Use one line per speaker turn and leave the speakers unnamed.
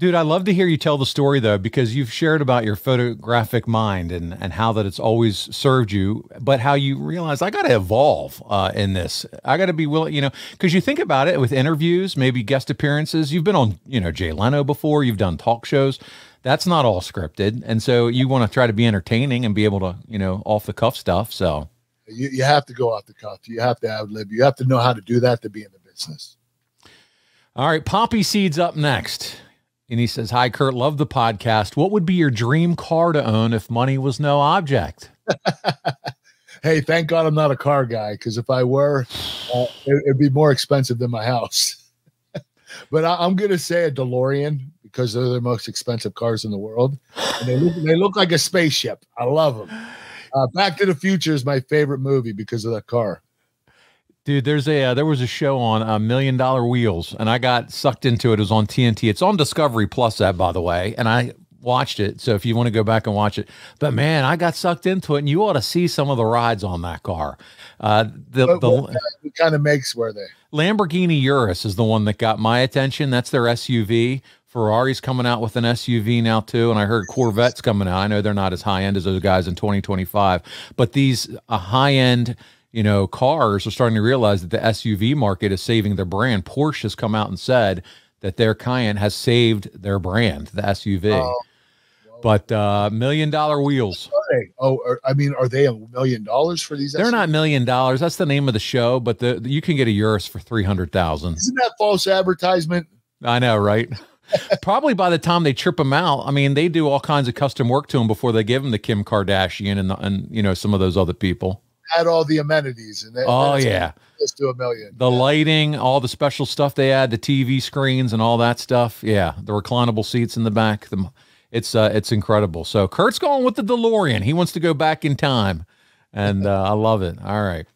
Dude, I love to hear you tell the story though, because you've shared about your photographic mind and, and how that it's always served you, but how you realize I got to evolve uh, in this. I got to be willing, you know, because you think about it with interviews, maybe guest appearances. You've been on, you know, Jay Leno before, you've done talk shows. That's not all scripted. And so you want to try to be entertaining and be able to, you know, off the cuff stuff. So
you, you have to go off the cuff. You have to ad lib. You have to know how to do that to be in the business.
All right. Poppy Seeds up next. And he says, Hi, Kurt, love the podcast. What would be your dream car to own if money was no object?
hey, thank God I'm not a car guy because if I were, uh, it, would be more expensive than my house. but I, am going to say a DeLorean because they're the most expensive cars in the world. And they look, they look like a spaceship. I love them. Uh, Back to the Future is my favorite movie because of that car.
Dude, there's a uh, there was a show on a uh, Million Dollar Wheels, and I got sucked into it. It was on TNT. It's on Discovery Plus, that by the way, and I watched it. So if you want to go back and watch it, but man, I got sucked into it, and you ought to see some of the rides on that car. Uh, the
what, the what kind of makes were they?
Lamborghini Urus is the one that got my attention. That's their SUV. Ferrari's coming out with an SUV now too, and I heard Corvette's coming out. I know they're not as high end as those guys in 2025, but these a high end you know, cars are starting to realize that the SUV market is saving their brand. Porsche has come out and said that their Cayenne has saved their brand, the SUV. Oh, but uh, million dollar wheels.
Oh, are, I mean, are they a million dollars for these?
They're SUVs? not million dollars. That's the name of the show. But the, you can get a Urus for three hundred thousand.
Isn't that false advertisement?
I know, right? Probably by the time they trip them out, I mean, they do all kinds of custom work to them before they give them to Kim Kardashian and and you know some of those other people
had all the amenities and
oh yeah.
just to a million.
The yeah. lighting all the special stuff they add the tv screens and all that stuff. Yeah the reclinable seats in the back the, it's uh it's incredible. So kurt's going with the delorean. He wants to go back in time. And uh, i love it. All right